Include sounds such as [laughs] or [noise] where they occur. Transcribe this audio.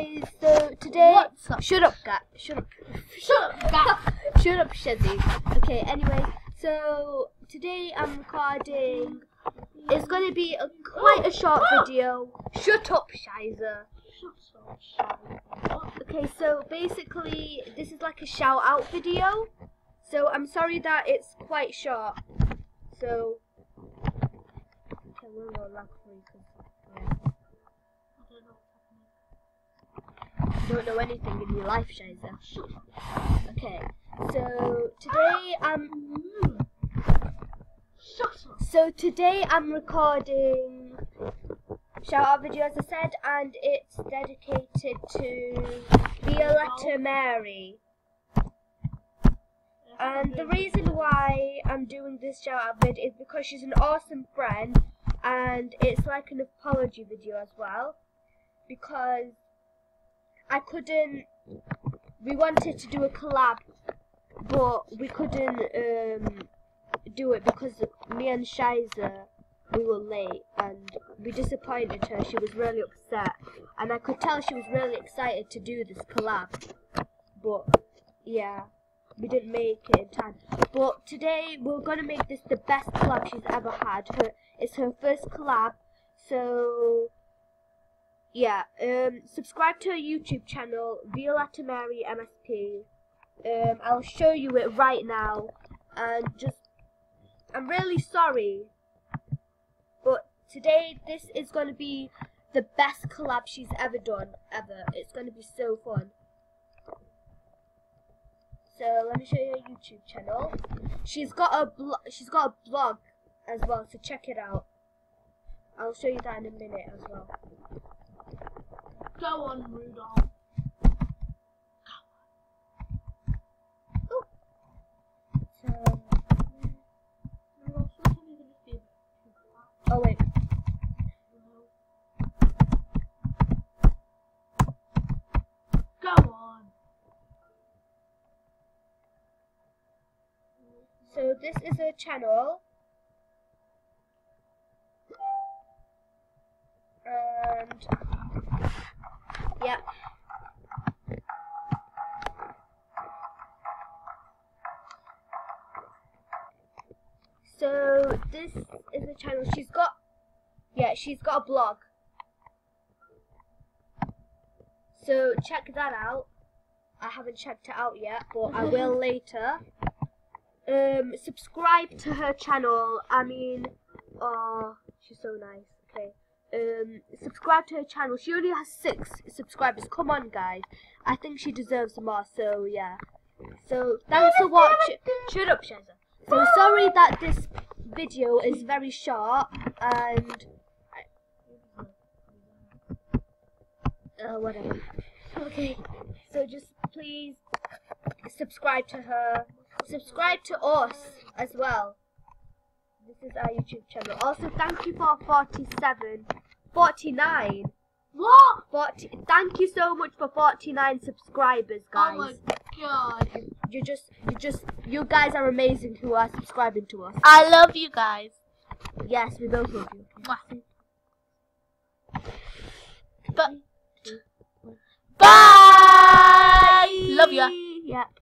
anyways, so today. What's up? Shut up, guy. Shut up. Shut up, guy. [laughs] Shut up, Shezzy. Okay, anyway, so today I'm recording. It's gonna be a quite a short [gasps] video. Shut up, Shizer. Okay, so basically, this is like a shout out video. So I'm sorry that it's quite short. So. Okay, we'll go lag free 'cause, yeah. You don't know anything in your life, Shizer. Okay, so today I'm. Shut up. So today I'm recording shout out video as I said and it's dedicated to Violetta Marie. And the reason why I'm doing this shout out vid is because she's an awesome friend and it's like an apology video as well. Because I couldn't we wanted to do a collab but we couldn't um do it because me and Shiza we were late and we disappointed her. She was really upset, and I could tell she was really excited to do this collab. But yeah, we didn't make it in time. But today we're gonna make this the best collab she's ever had. Her it's her first collab, so yeah. Um, subscribe to her YouTube channel, Violetta Marie MSP. Um, I'll show you it right now, and just I'm really sorry, but today this is going to be the best collab she's ever done, ever. It's going to be so fun. So let me show you her YouTube channel. She's got a blo she's got a blog as well, so check it out. I'll show you that in a minute as well. Go on, Rudolph. Oh uh, wait, Go on. so this is a channel. And yeah. So this is a channel. She's got yeah, she's got a blog. So check that out. I haven't checked it out yet, but I will [laughs] later. Um, subscribe to her channel. I mean, oh, she's so nice. Um, subscribe to her channel. She only has six subscribers. Come on, guys. I think she deserves more. So yeah. So thanks for watching. Shut up, Shazza. So sorry that this video is very short and uh, whatever. Okay. So just please subscribe to her. Subscribe to us as well. This is our YouTube channel. Also, thank you for 47, 49, What? 40. Thank you so much for 49 subscribers, guys. Oh my god. You just, you just, you guys are amazing who are subscribing to us. I love you guys. Yes, we both love you. But bye. Love ya. Yep.